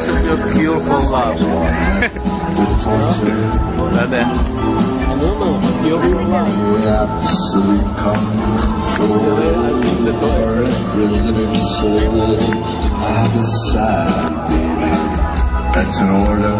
it's a good cure for love. But then, no, no, cure for love. I think the door. I decide. That's an order.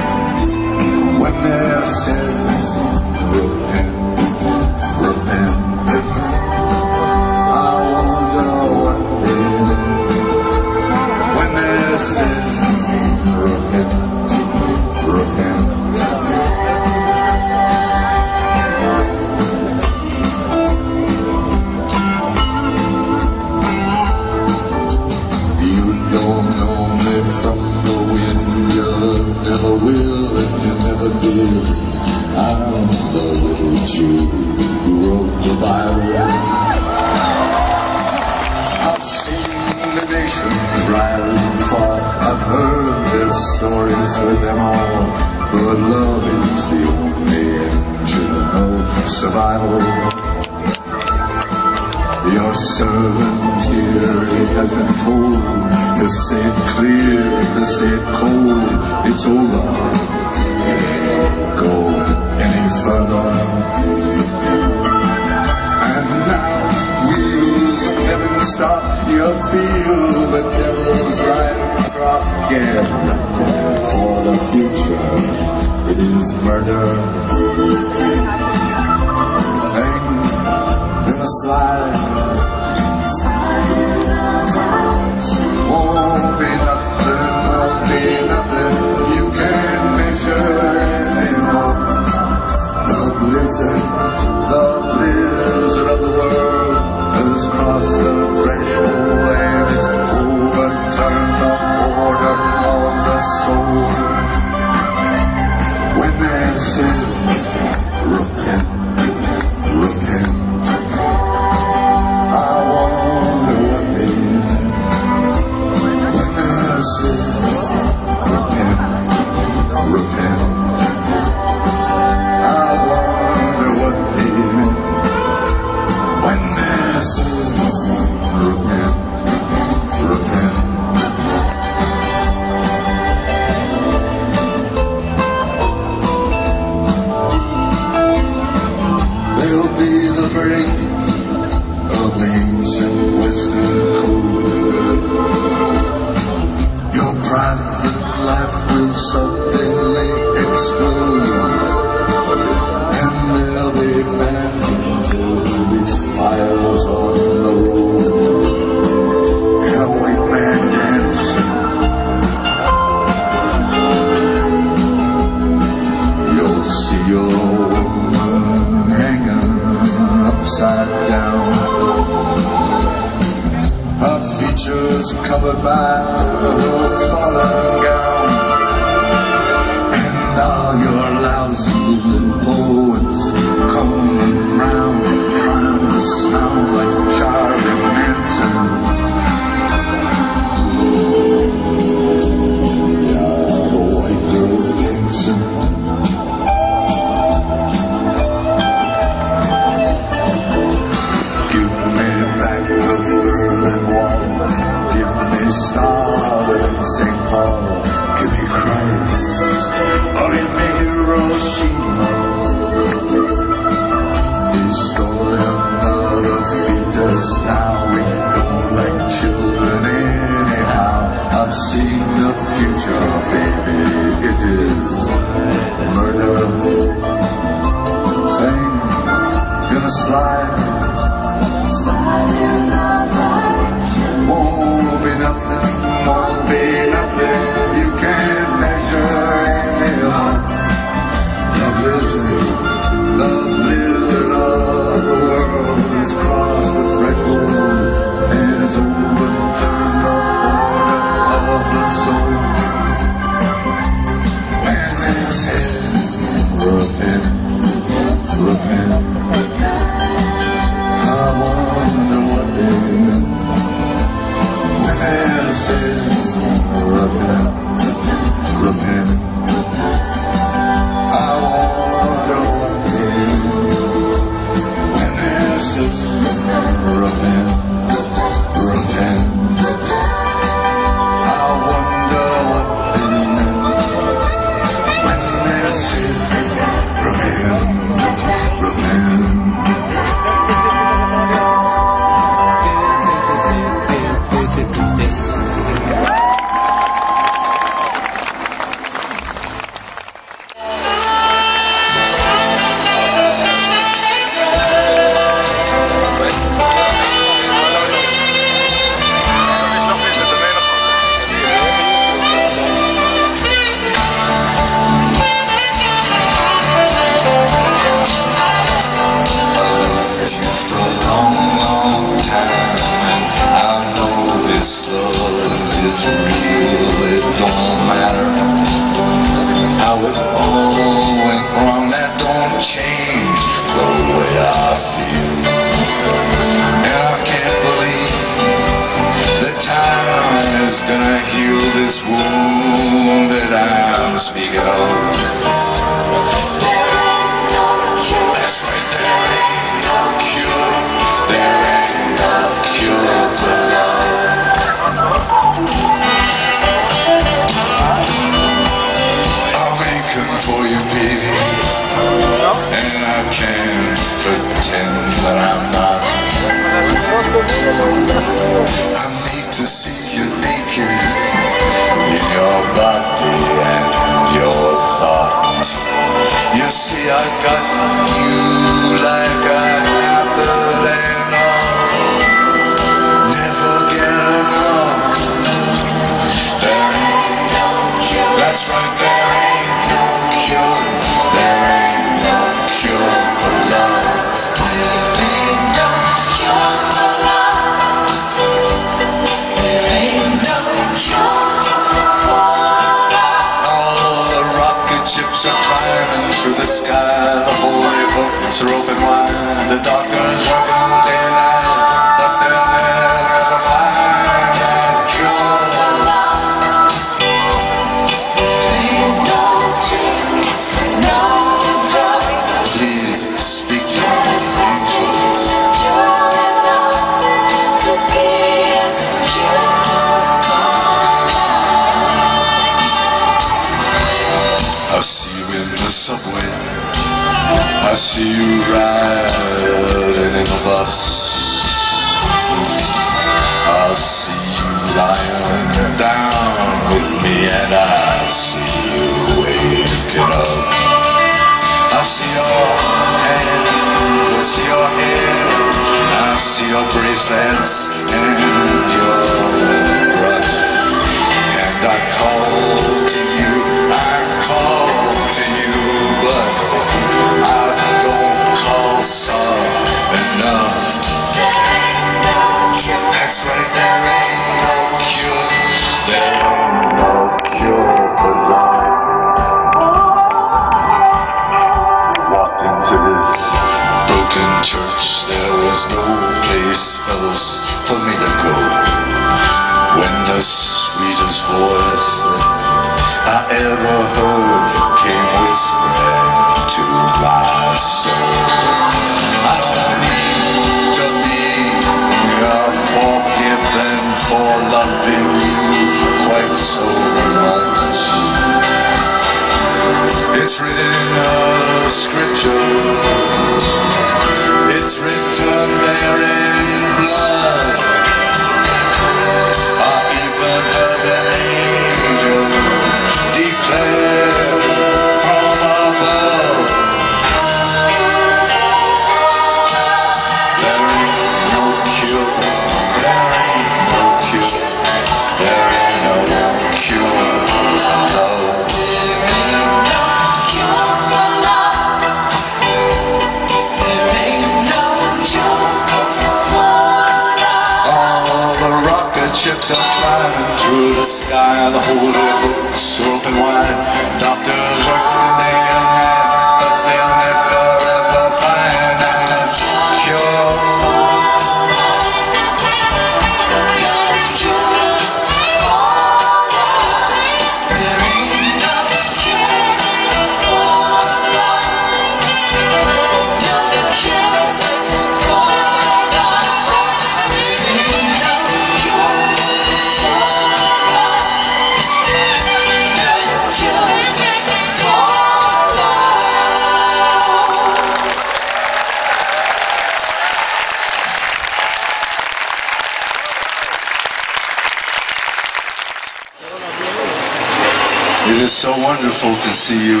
see you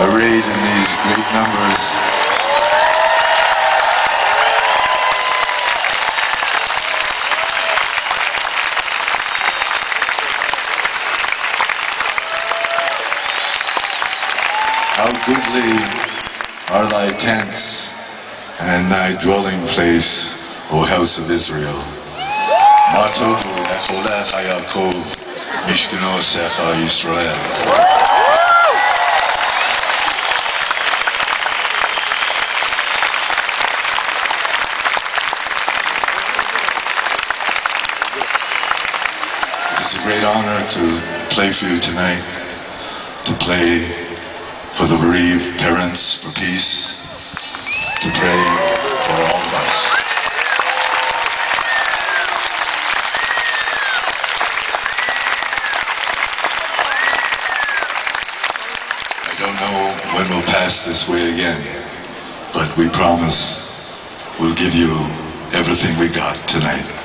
arrayed in these great numbers. How goodly are thy tents and thy dwelling place, O house of Israel. honor to play for you tonight, to play for the bereaved parents for peace, to pray for all of us. I don't know when we'll pass this way again, but we promise we'll give you everything we got tonight.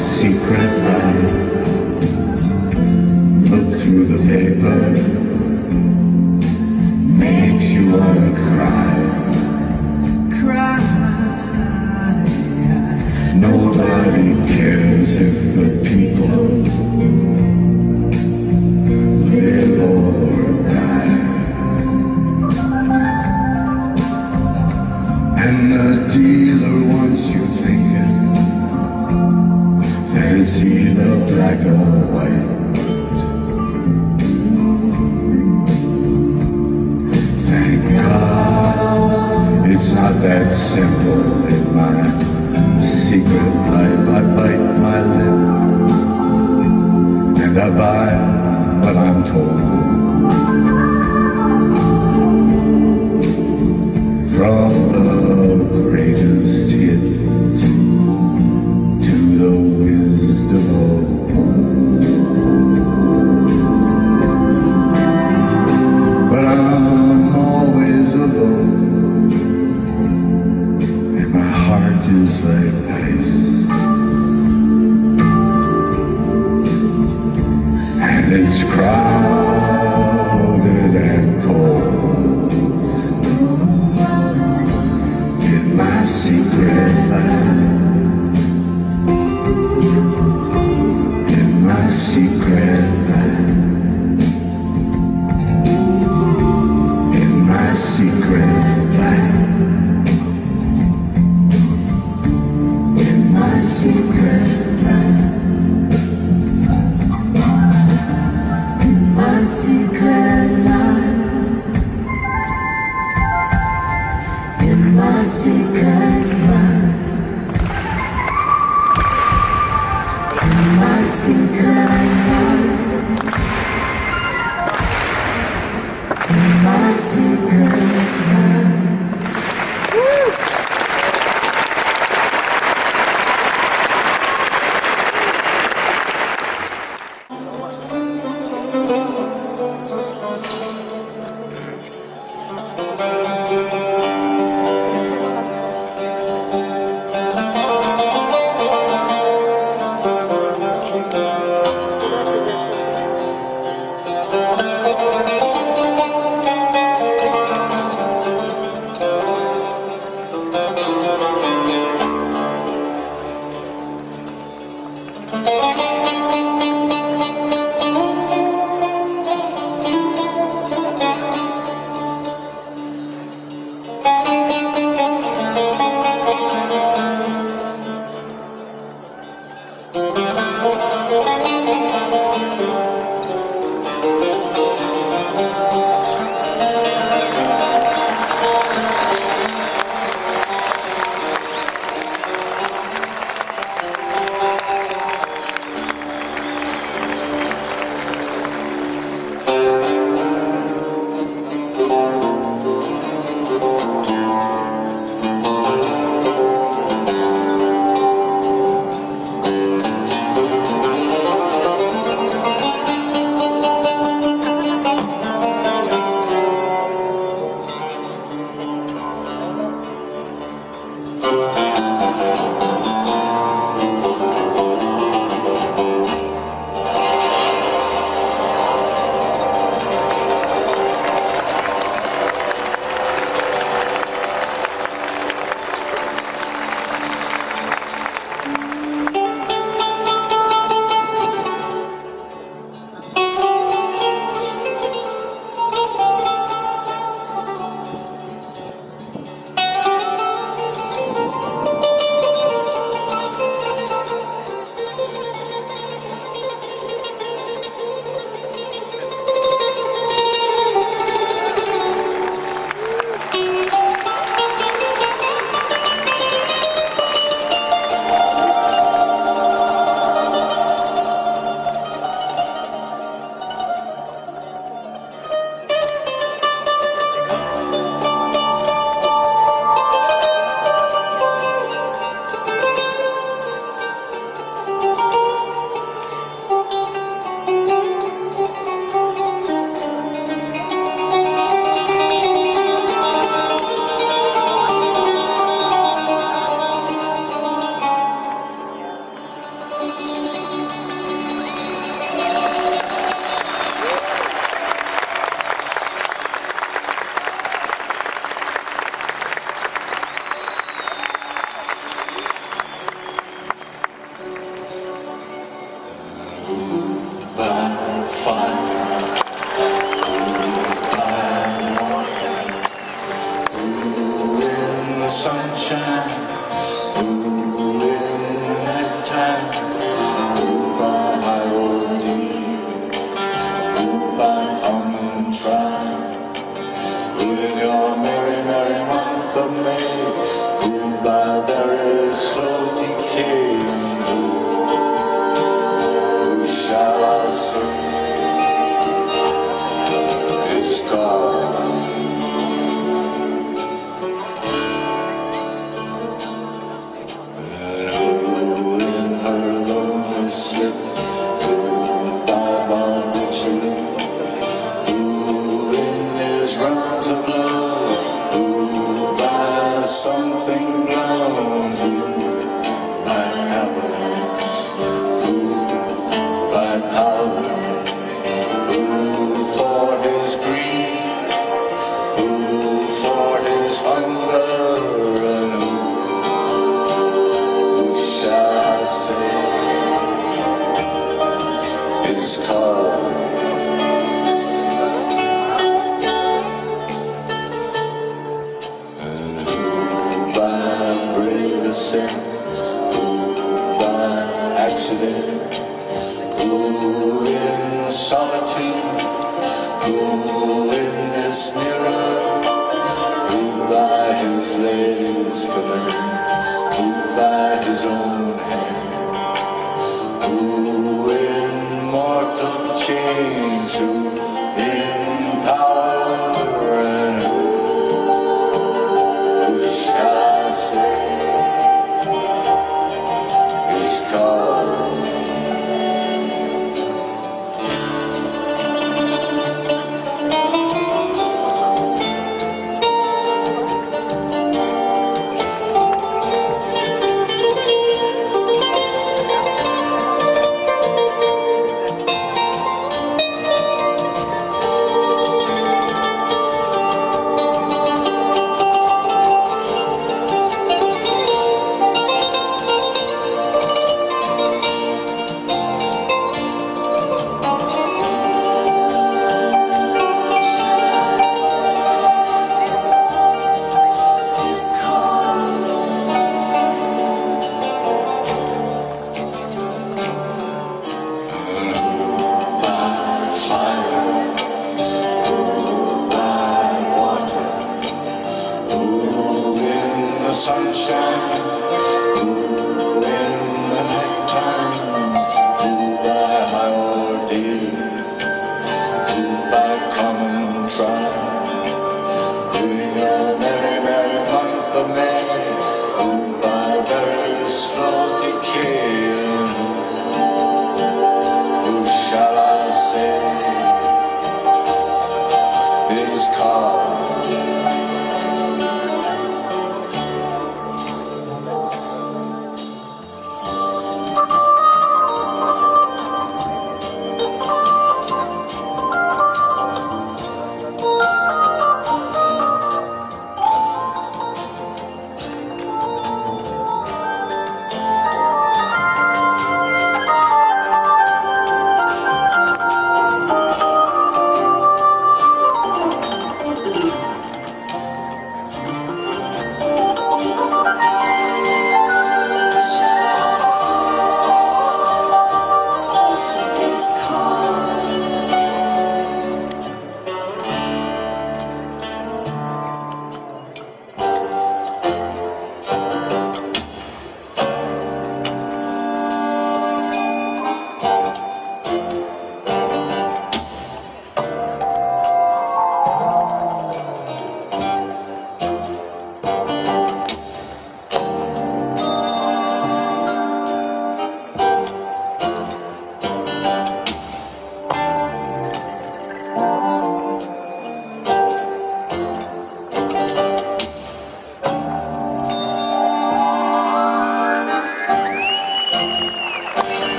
Secret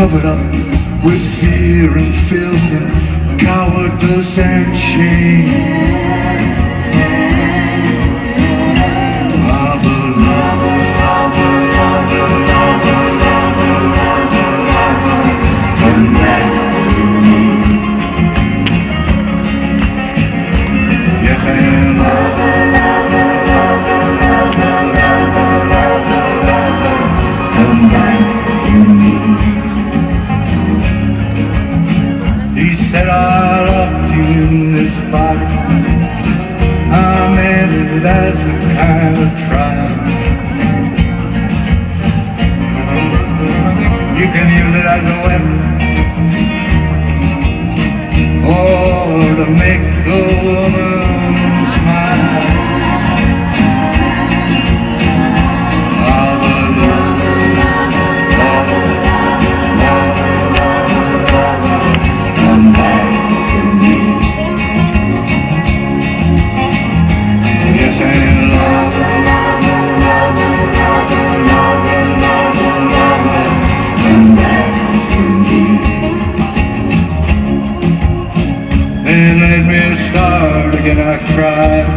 covered up that's a kind of trial You can use it as a weapon Or oh, to make a woman cry.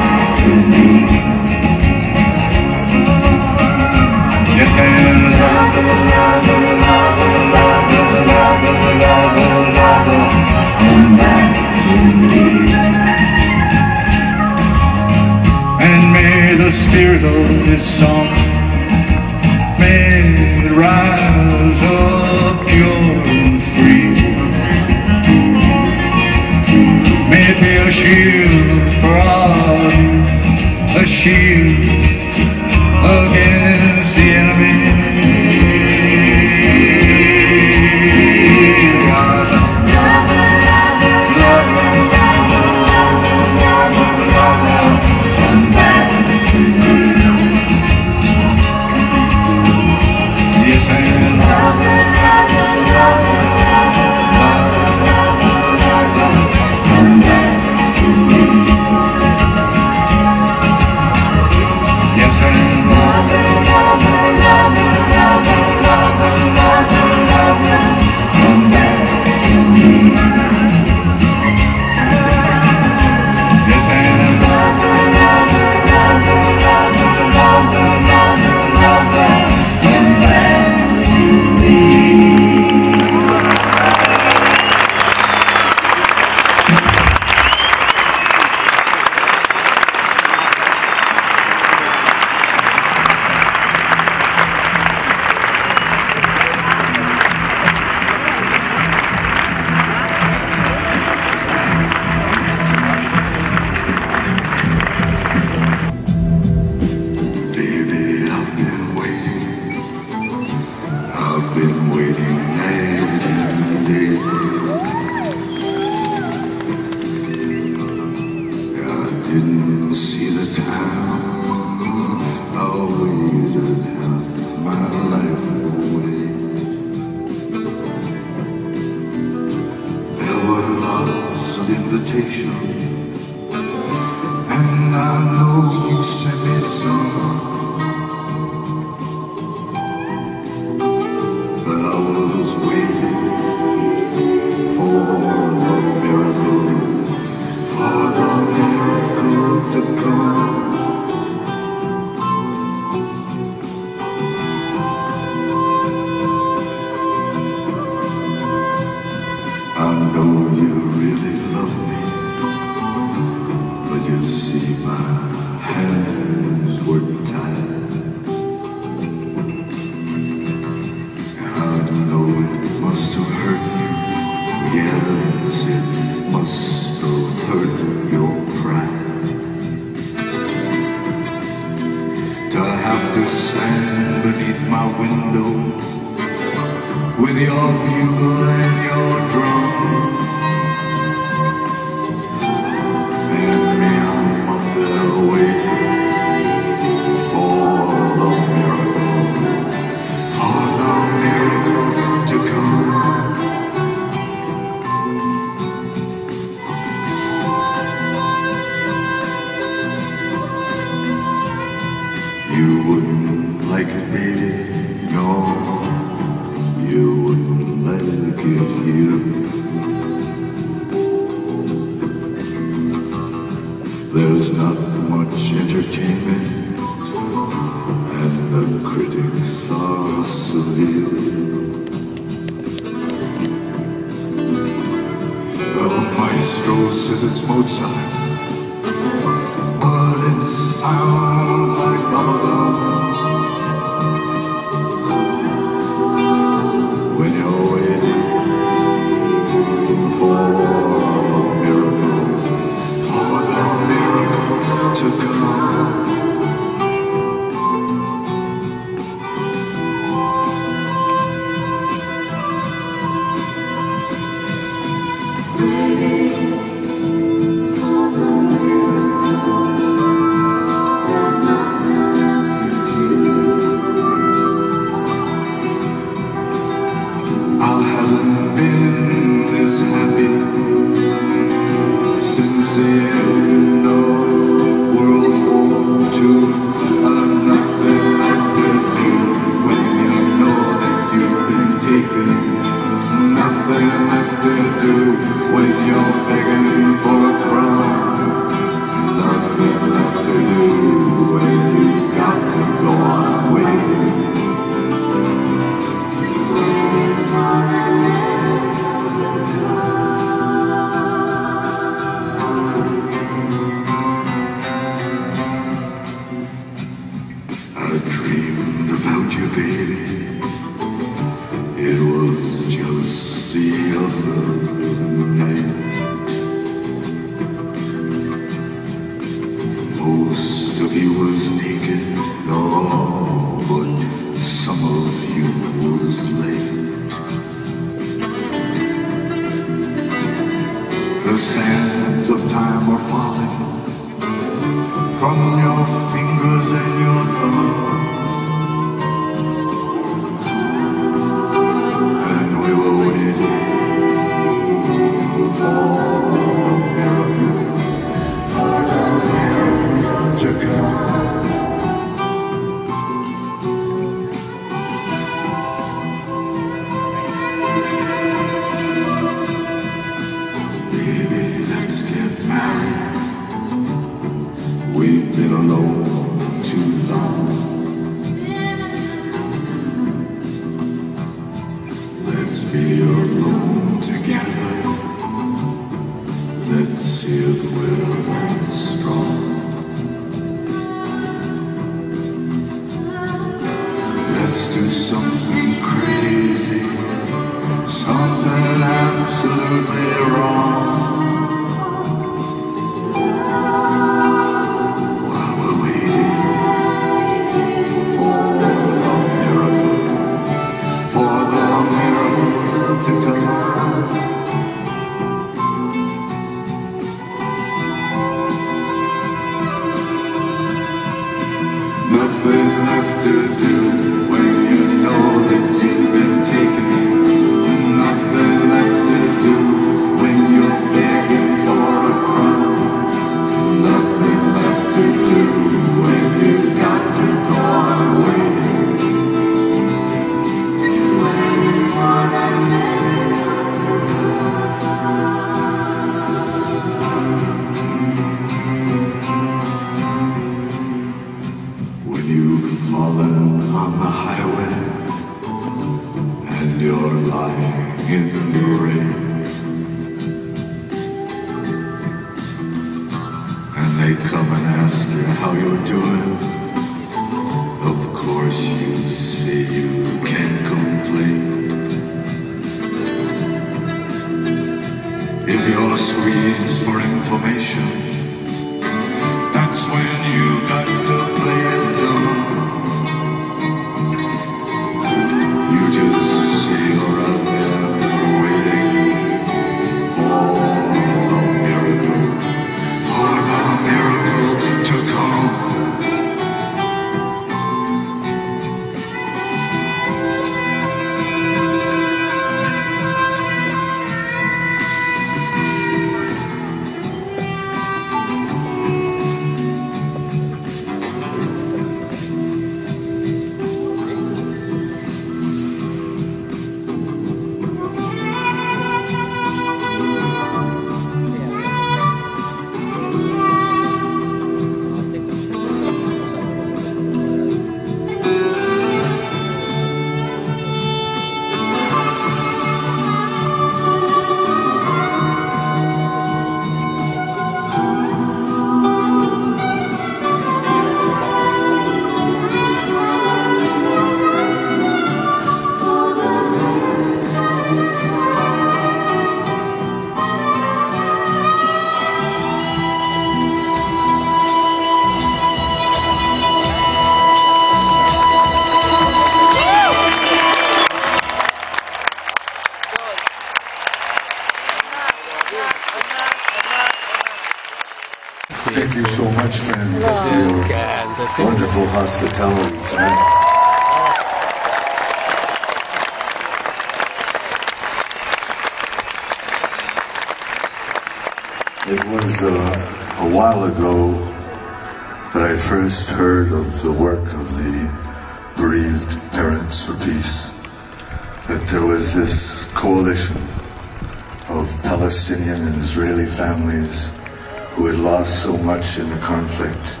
Lost so much in the conflict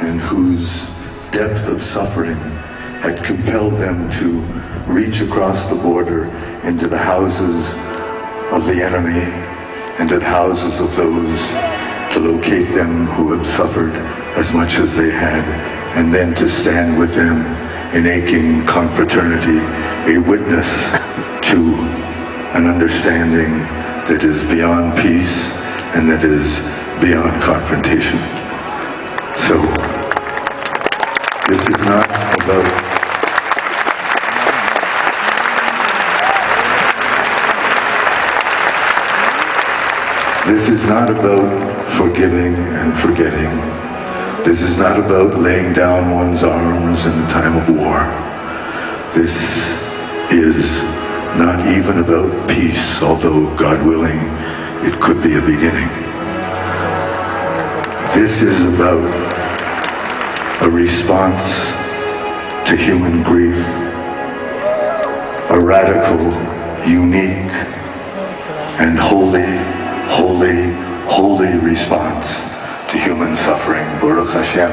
and whose depth of suffering had compelled them to reach across the border into the houses of the enemy and to the houses of those to locate them who had suffered as much as they had and then to stand with them in aching confraternity, a witness to an understanding that is beyond peace and that is beyond confrontation. So, this is not about This is not about forgiving and forgetting. This is not about laying down one's arms in the time of war. This is not even about peace, although, God willing, it could be a beginning. This is about a response to human grief, a radical, unique, and holy holy, holy response to human suffering. Baruch Hashem.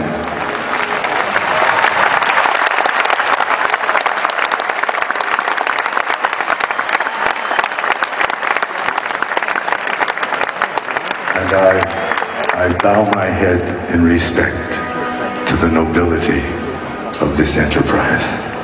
And I, I bow my head in respect to the nobility of this enterprise.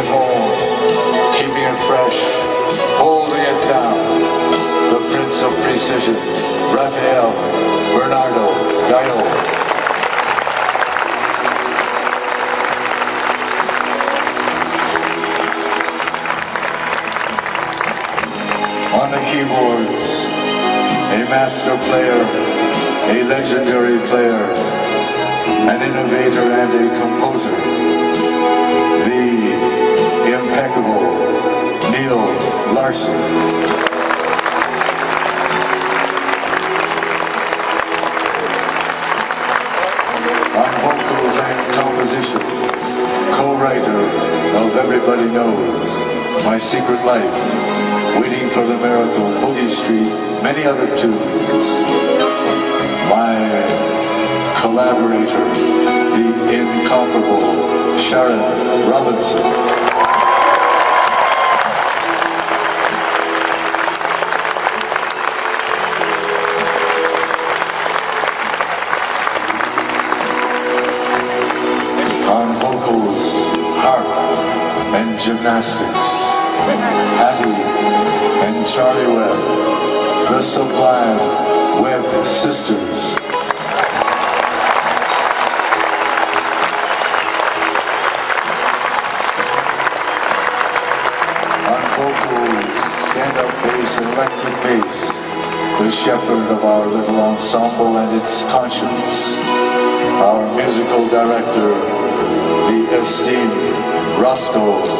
it whole, keeping it fresh, holding it down. The Prince of Precision, Rafael Bernardo Gayol. on the keyboards, a master player, a legendary player, an innovator and a composer impeccable Neil Larsen. On vocals and composition, co-writer of Everybody Knows, My Secret Life, Waiting for the Miracle, Boogie Street, many other tunes. of our little ensemble and its conscience, our musical director, the esteemed Roscoe.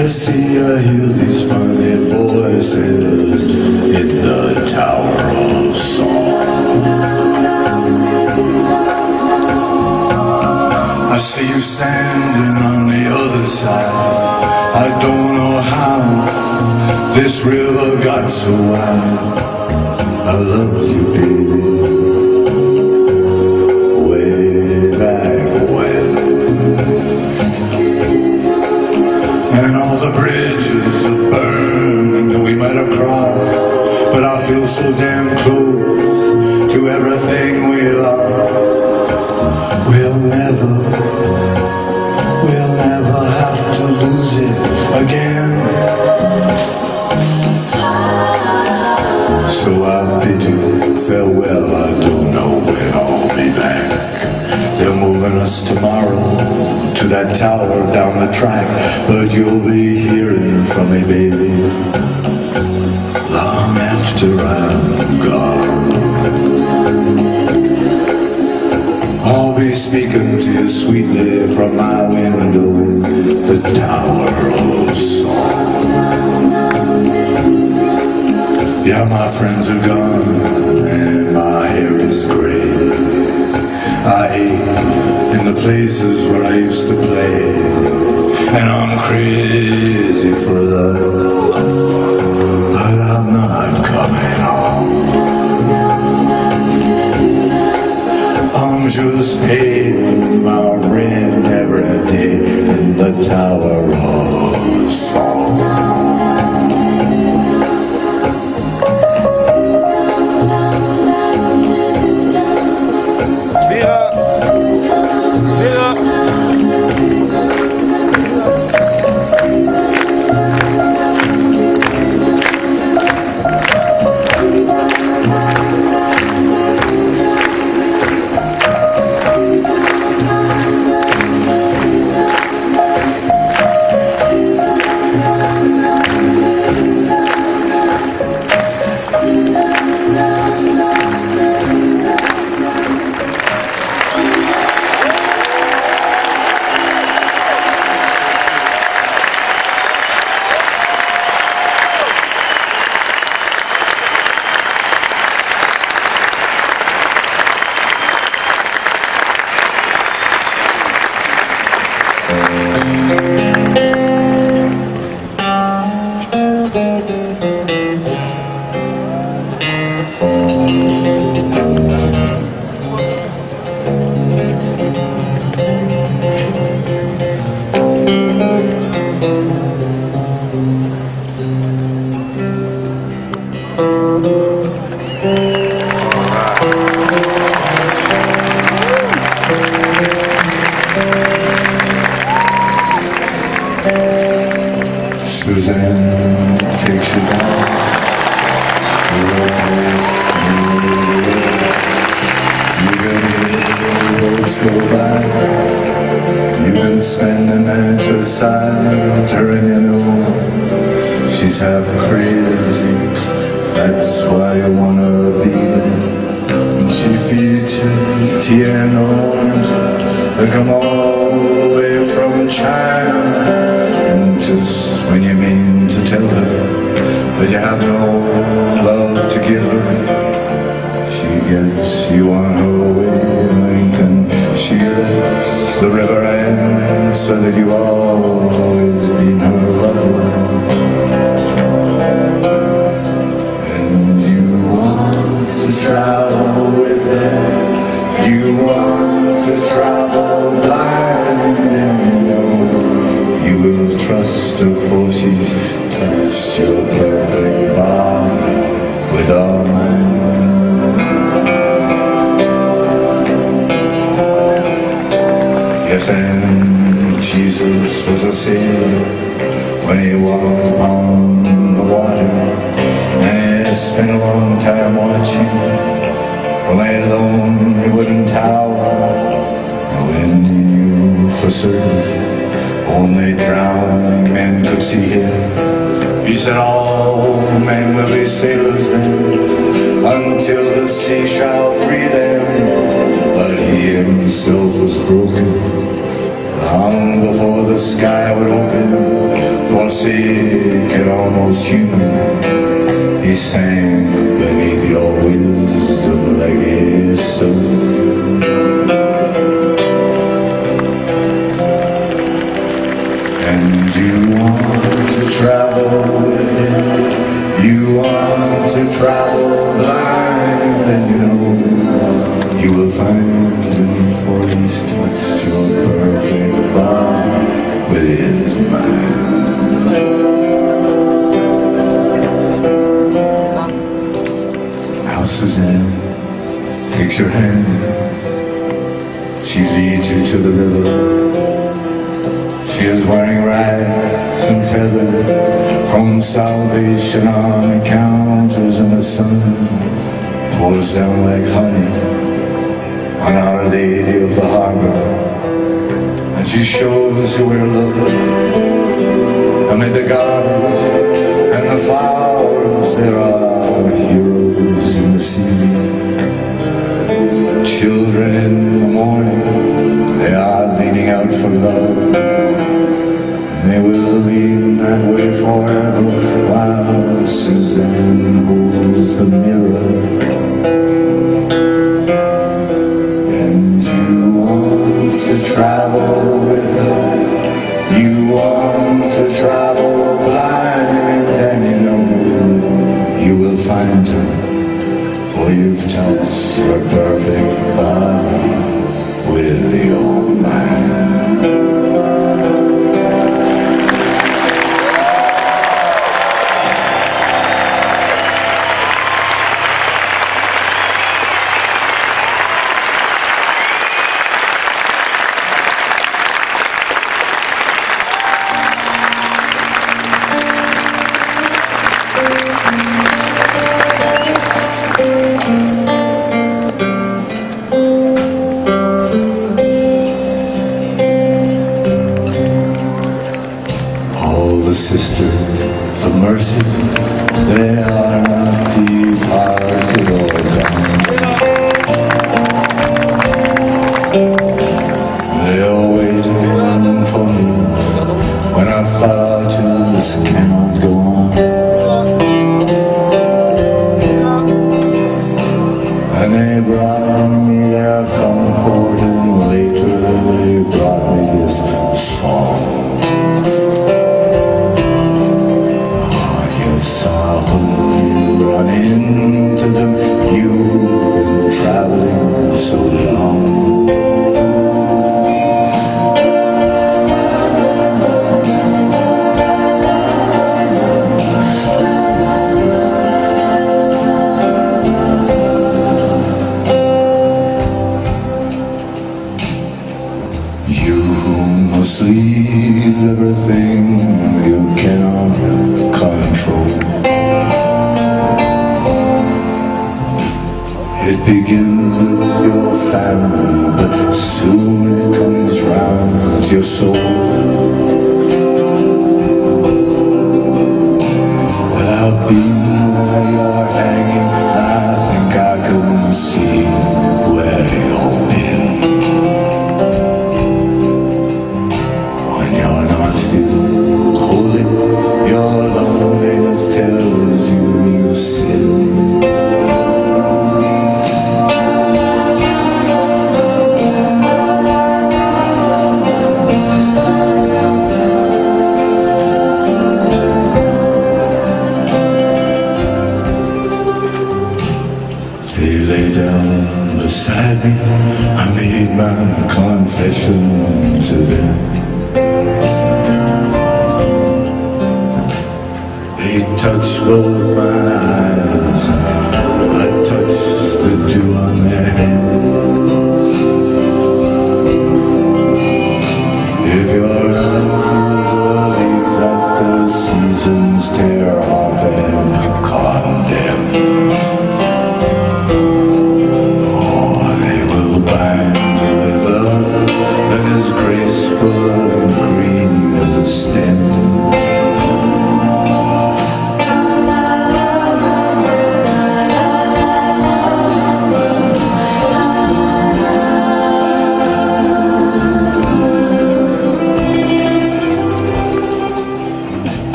can see I hear these funny voices in the Tower of Song. I see you standing on the other side. I don't know how this river got so wide. I love you, baby. feel so damn close to everything we love. We'll never, we'll never have to lose it again. So I bid you farewell, I don't know when I'll be back. They're moving us tomorrow to that tower down the track, but you'll be hearing from me, baby after I'm gone. I'll be speaking to you sweetly from my window in the Tower of Song. Yeah, my friends are gone and my hair is gray. I ache in the places where I used to play, and I'm crazy for love. just paying my rent. Suzanne takes your hand. She leads you to the river. She is wearing rags and feathers from Salvation Army counters, in the sun pours down like honey on Our Lady of the Harbor. And she shows you where love amid the gardens and the flowers there are heroes. Children in the morning, they are leaning out for love. They will lean that way forever while Suzanne holds the mirror.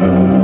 heaven.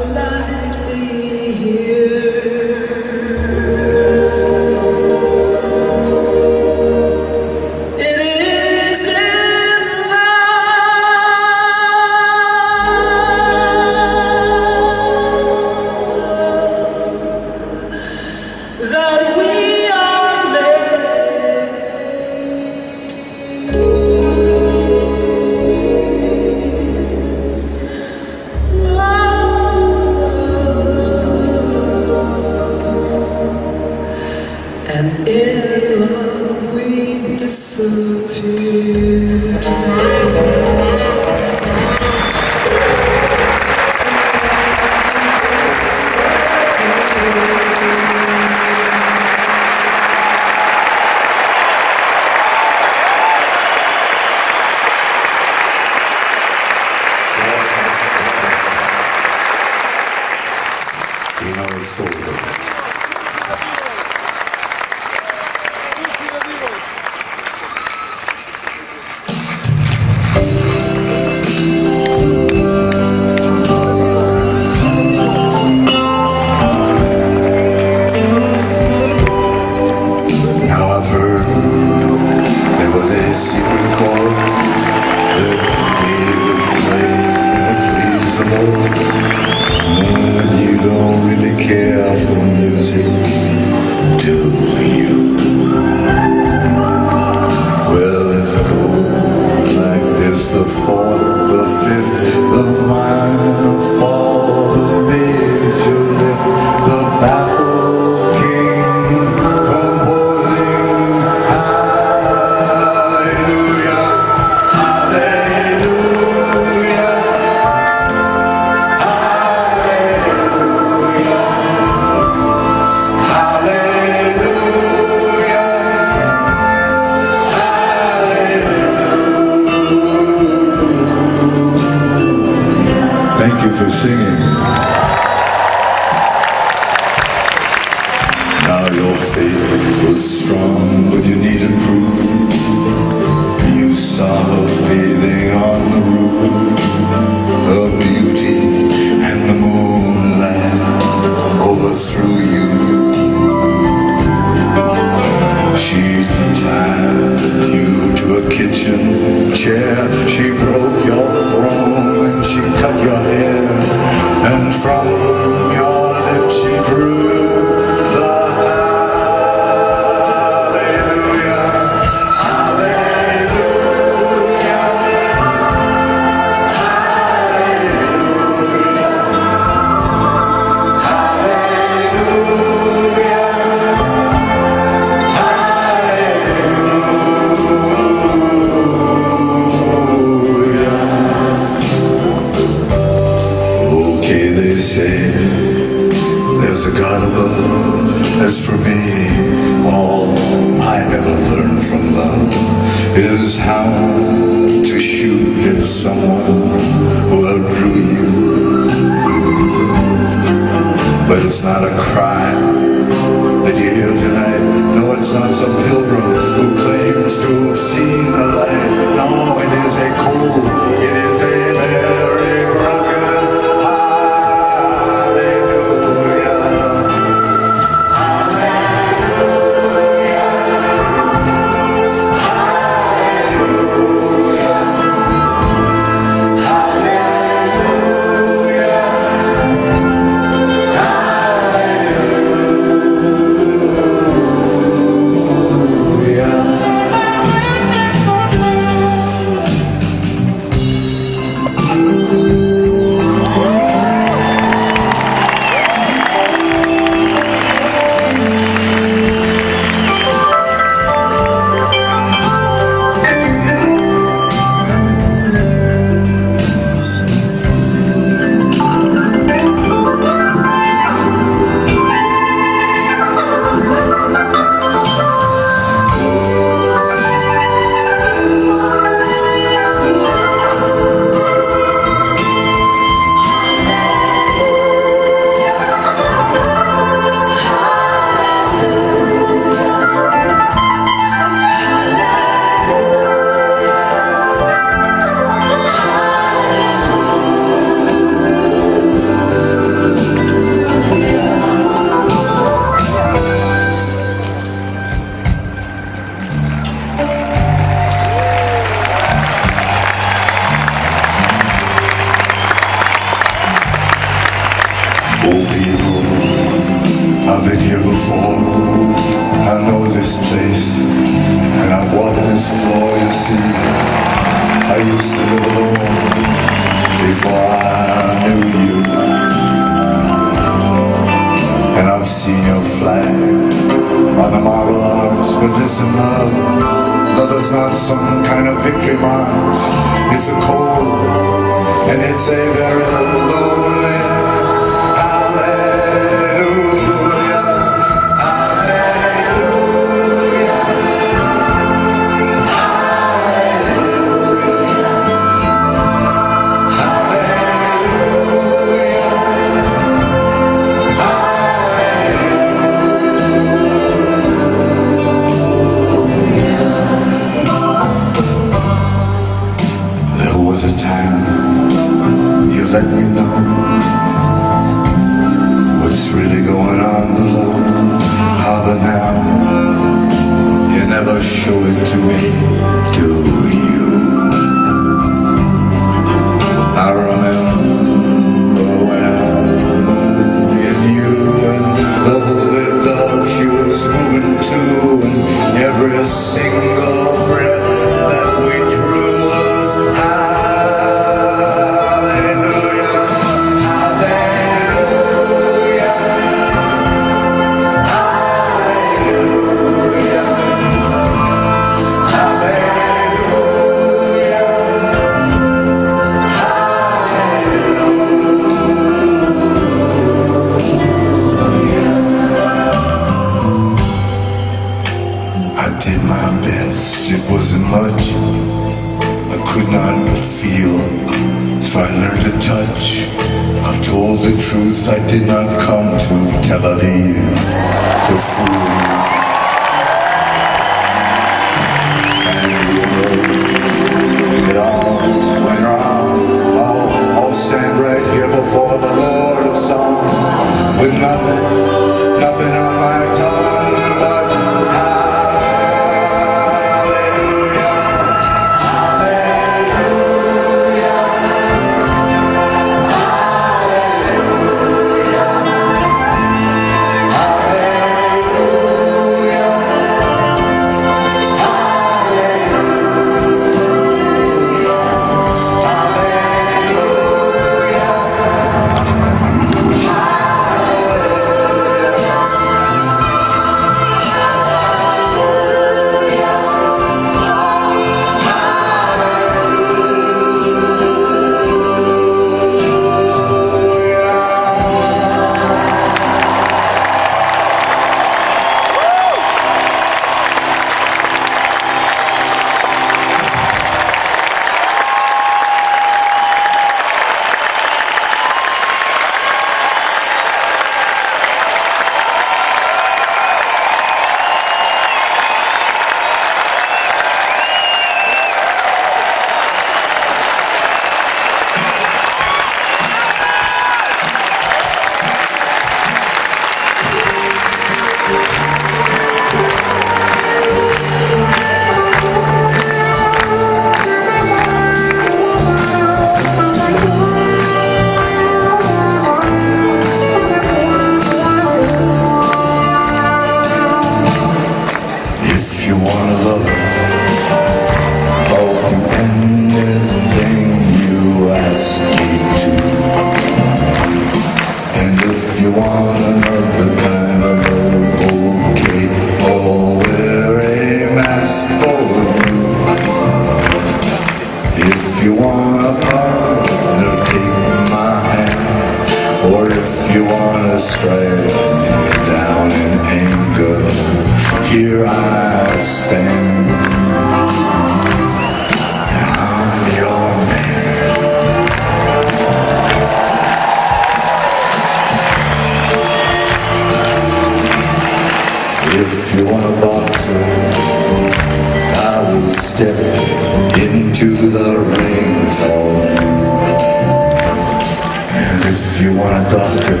one doctor.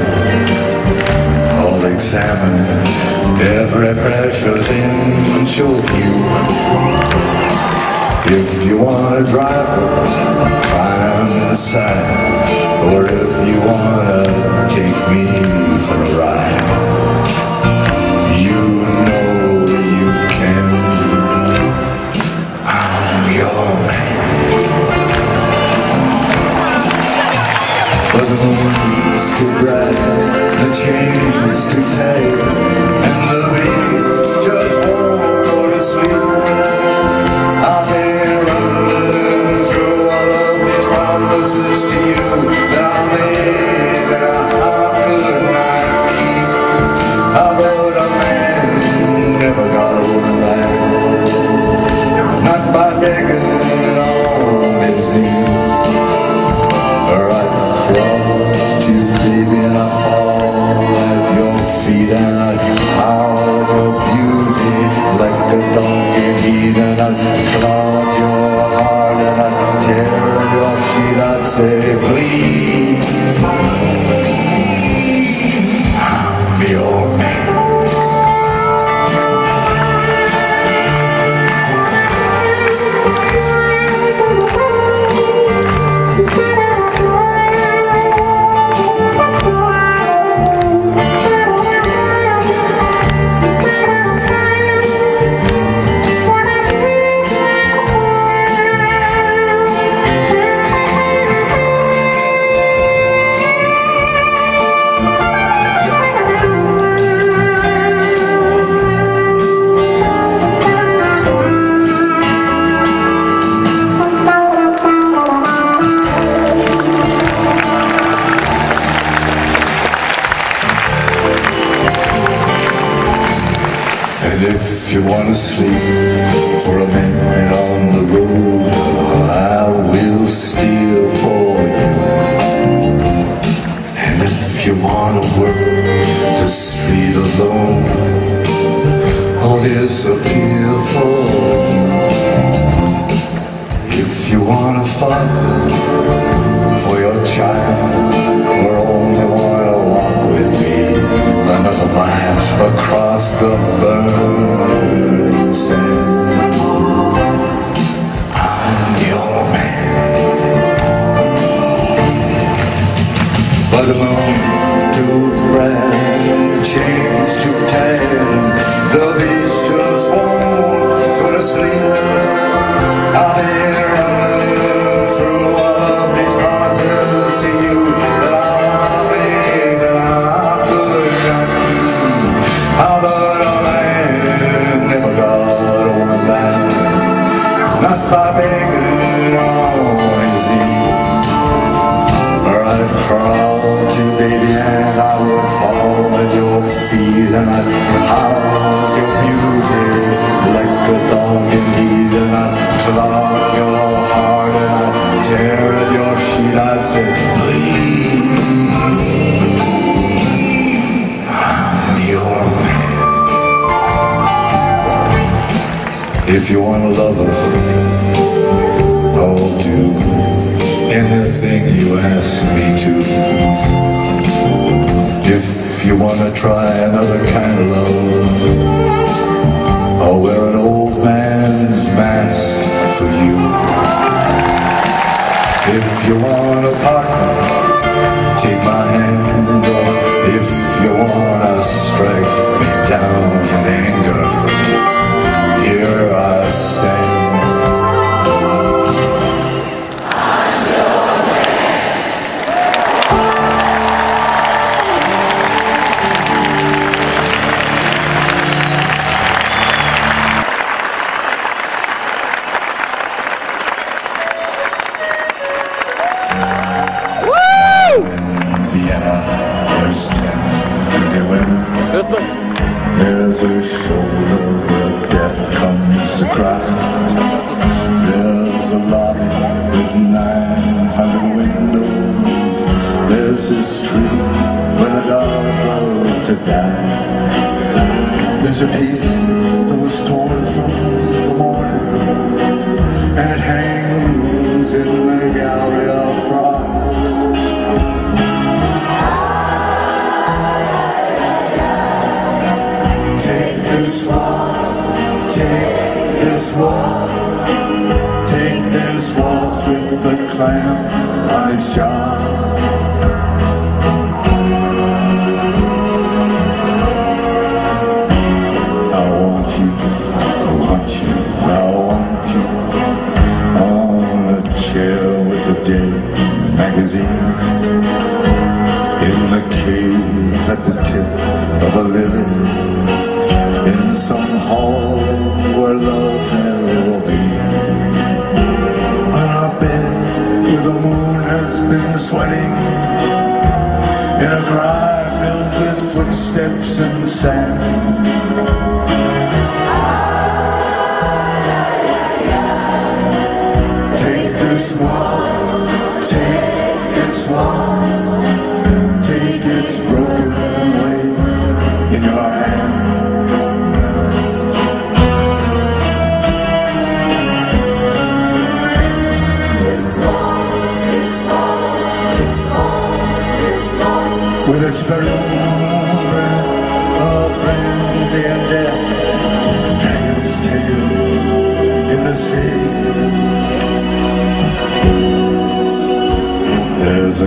I'll examine every precious inch of you. If you want a driver, climb inside. Or if you wanna take me for a ride, you know you can. I'm your man is too bright, the chain is too tight.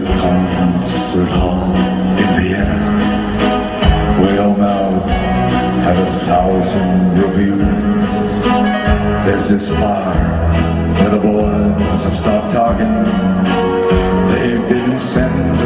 Concert Hall in Vienna. Whale Mouth had a thousand reviews. There's this bar where the boys have stopped talking. They didn't send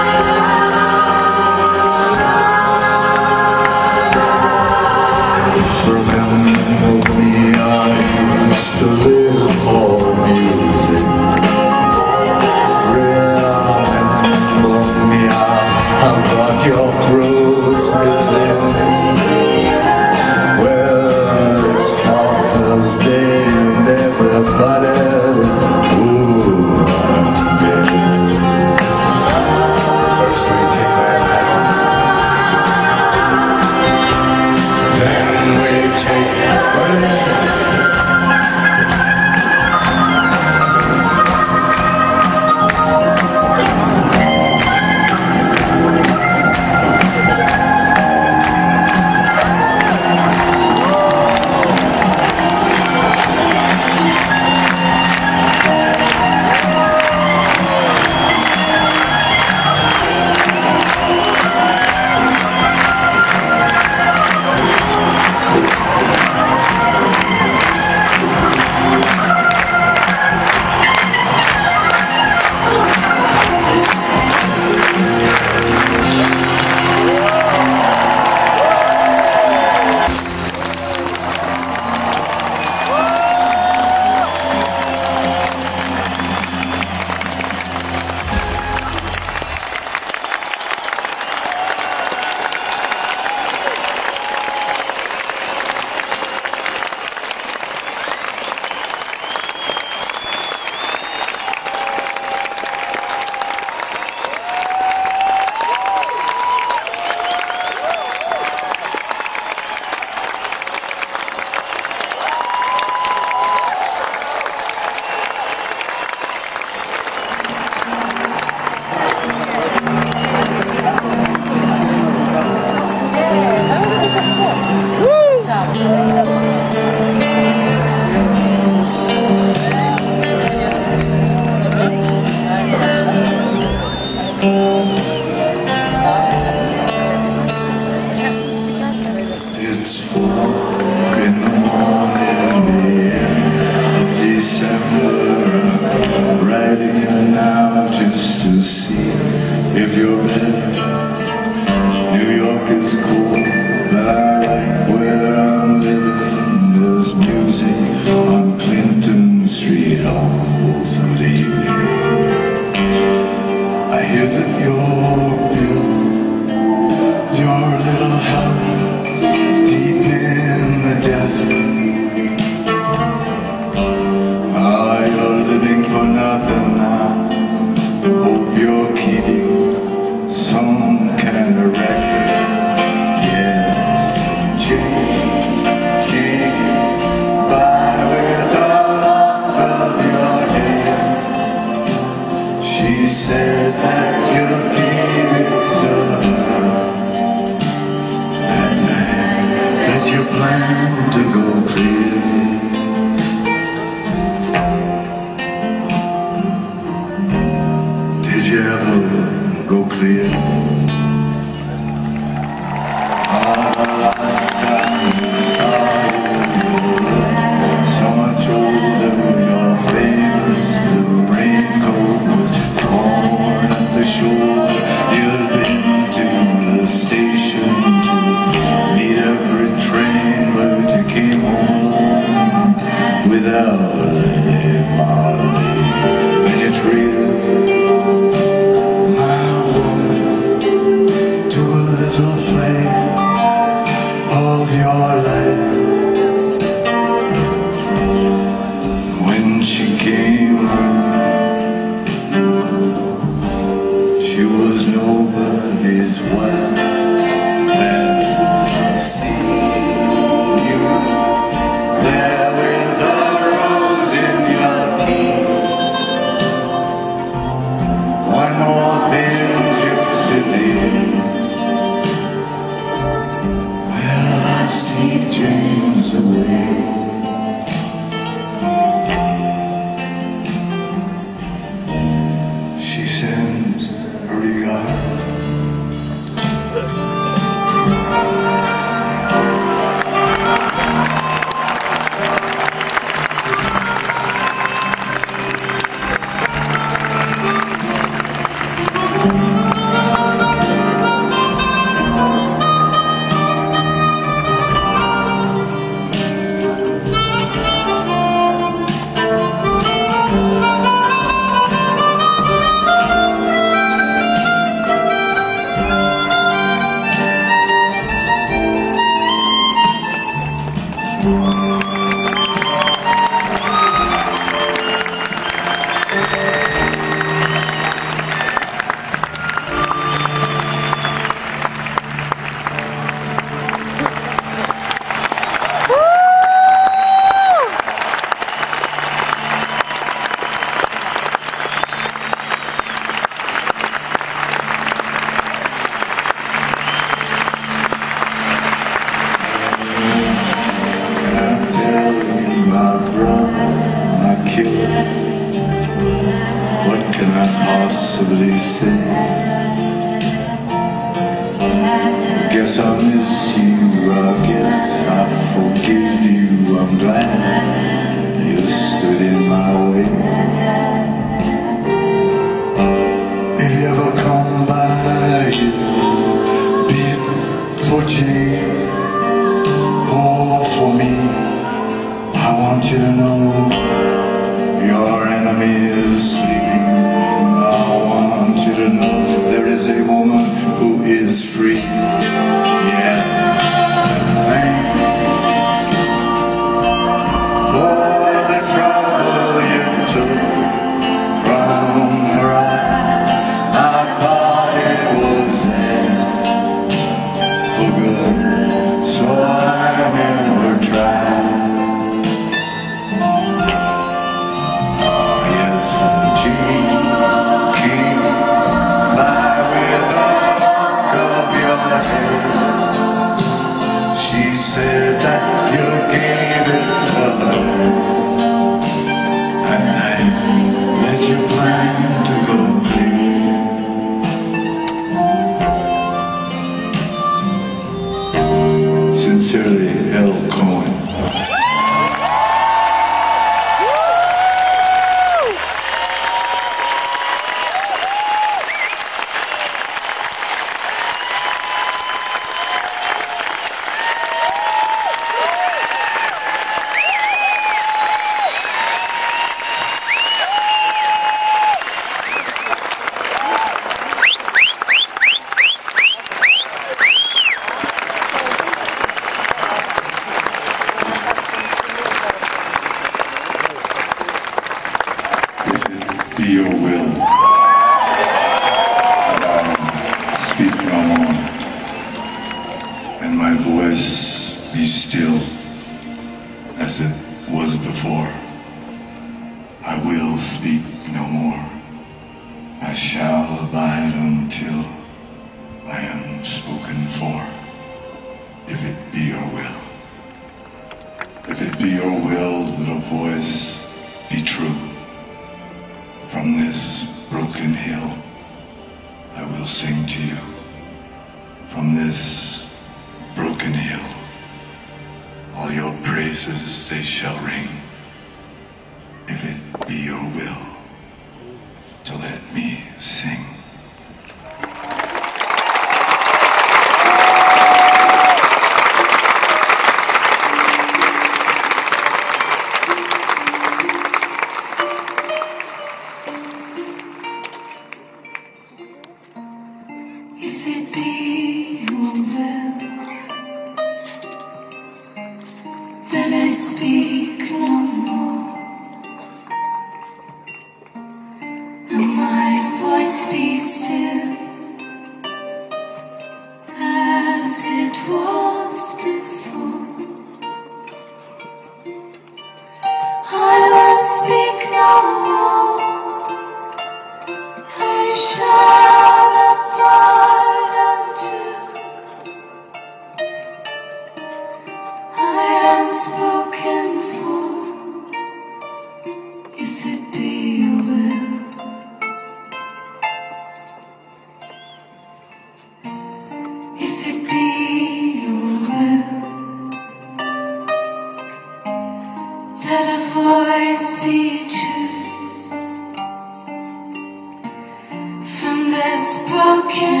broken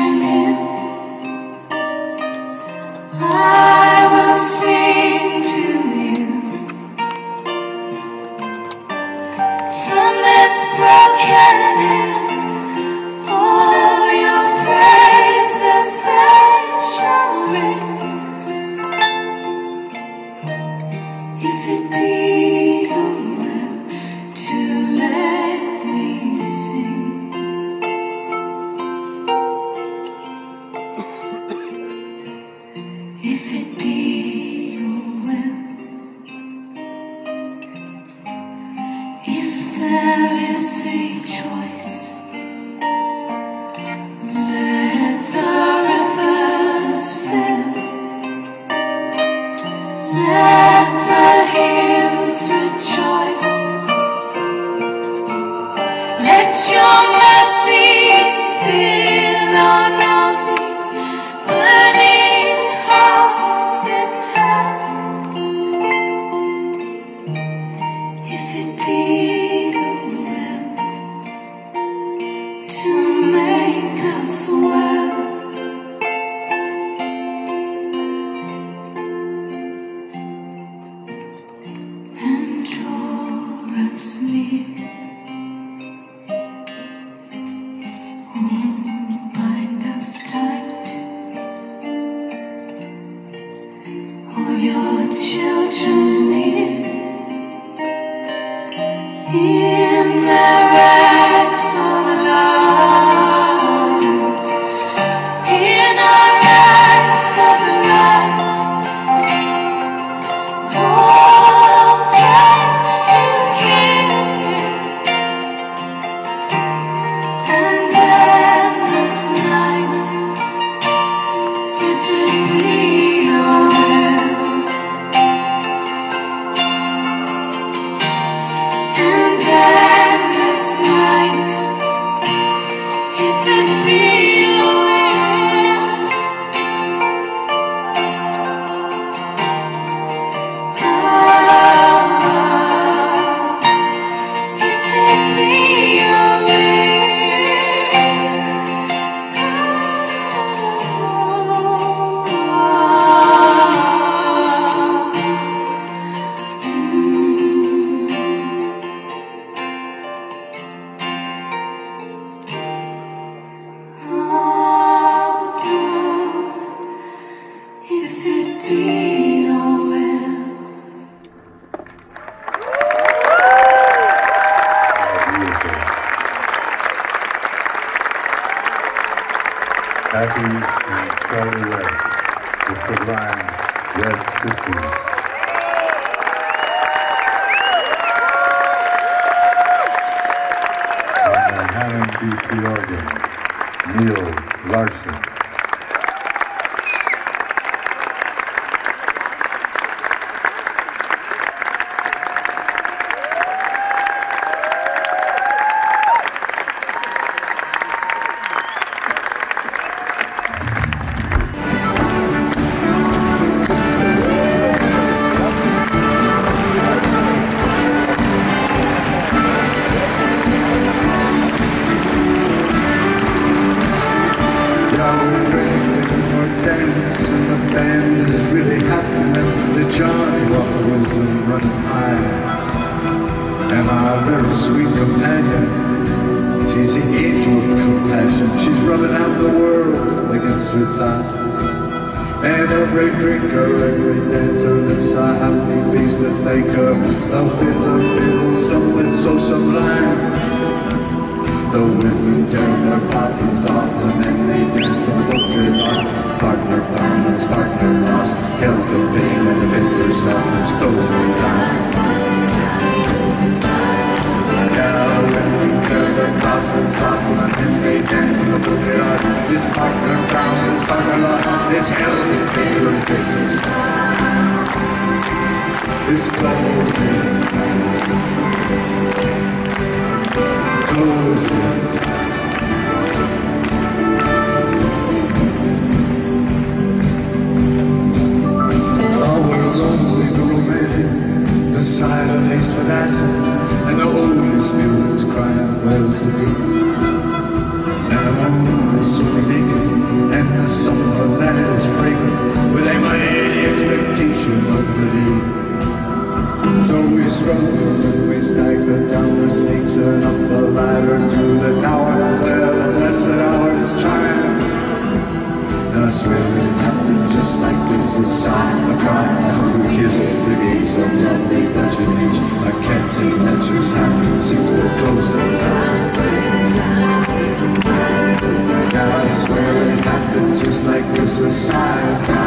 like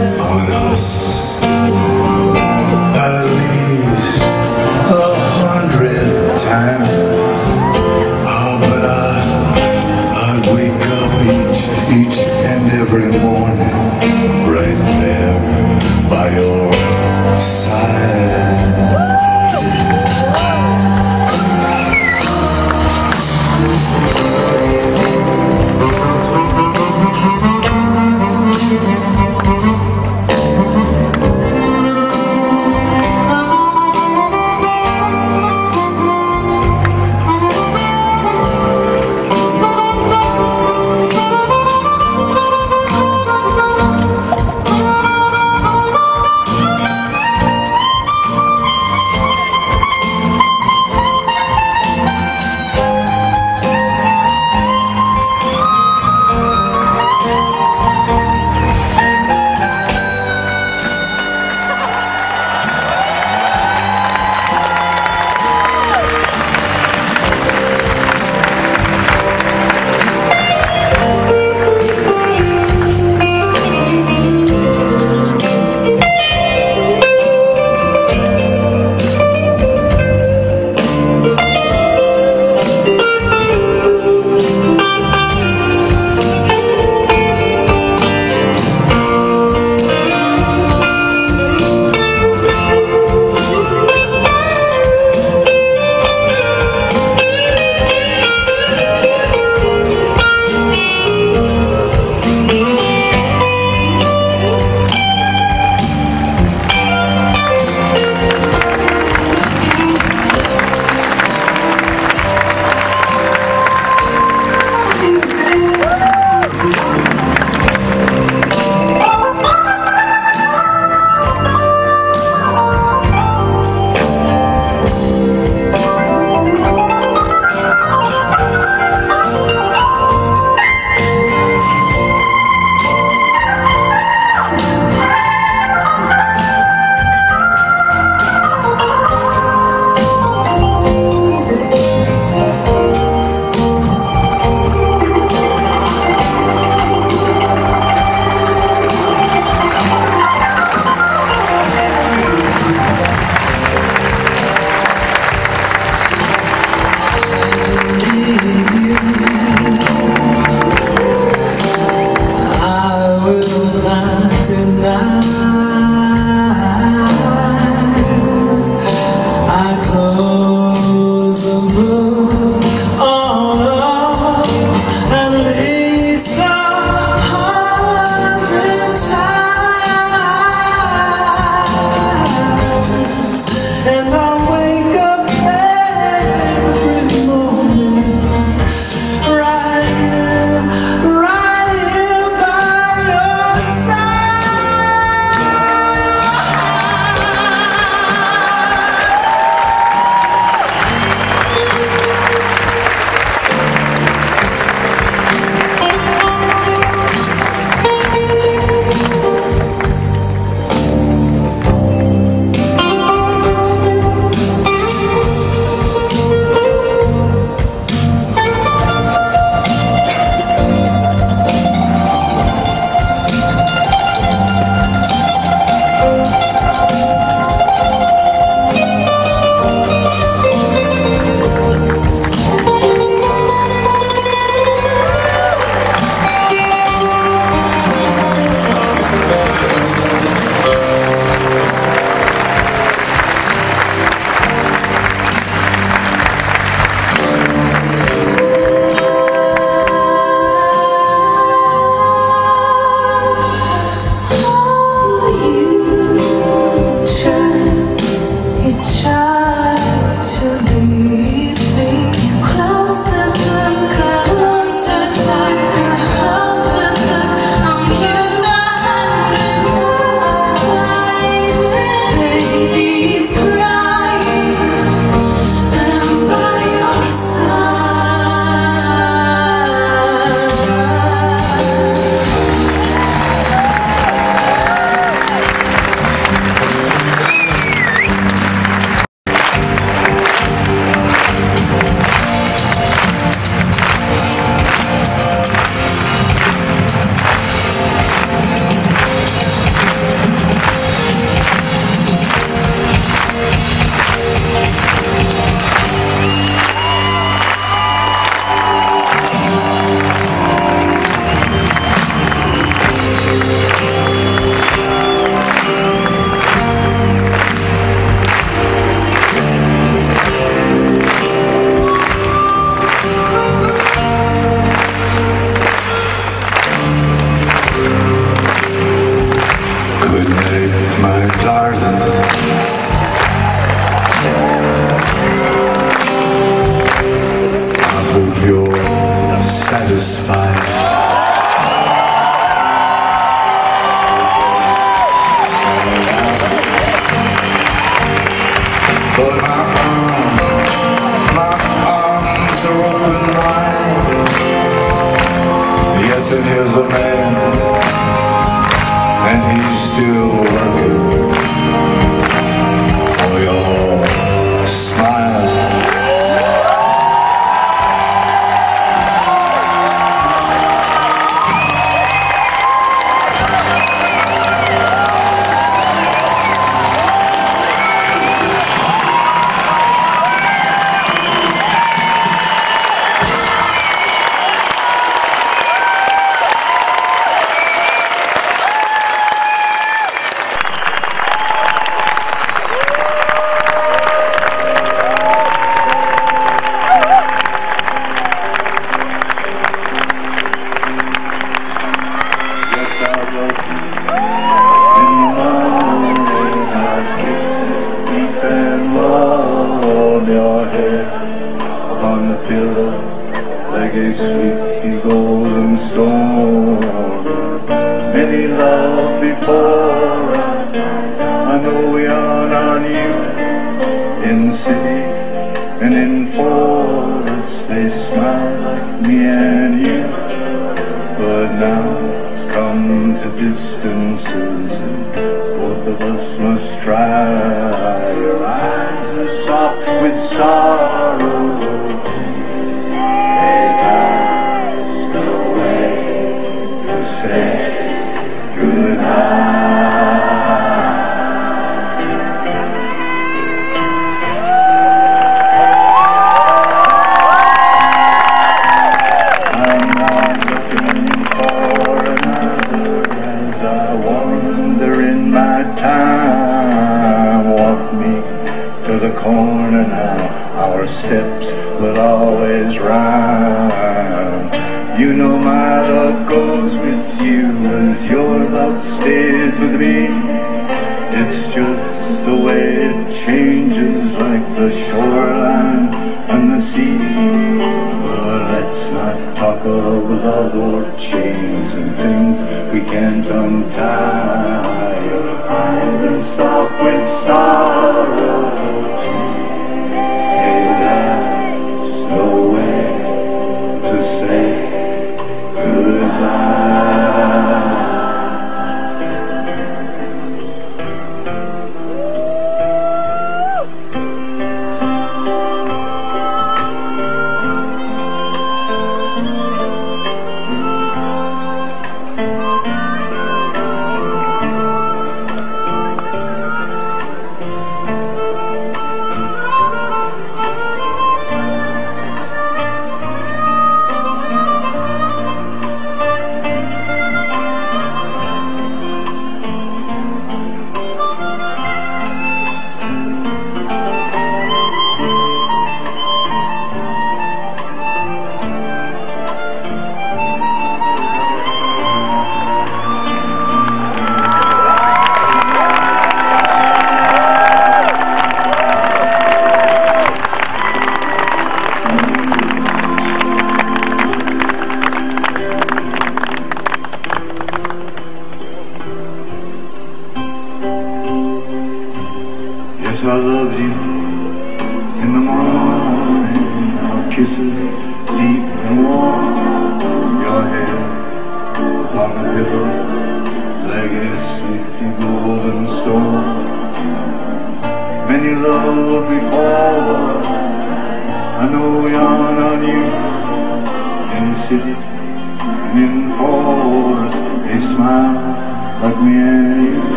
on us.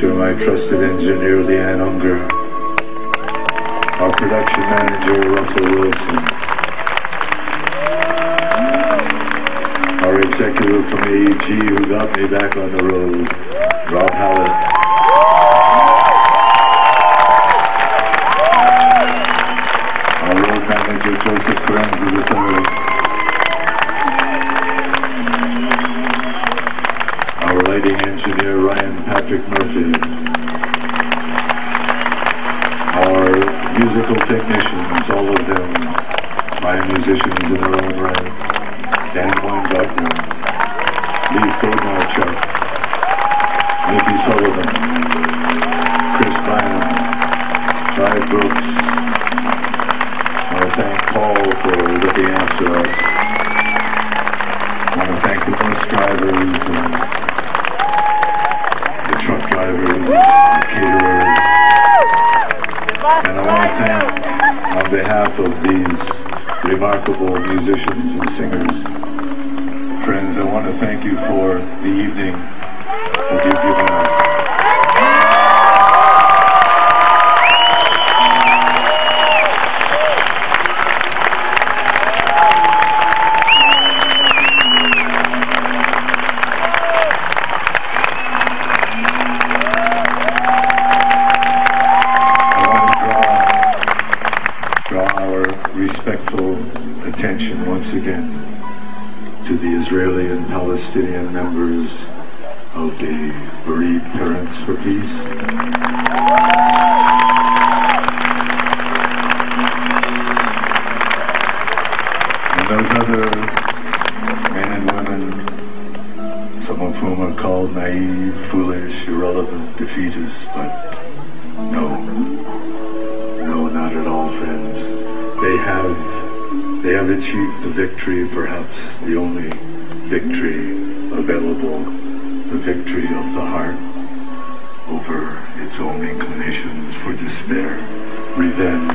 to my trusted engineer. the victory, perhaps the only victory available, the victory of the heart over its own inclinations for despair, revenge.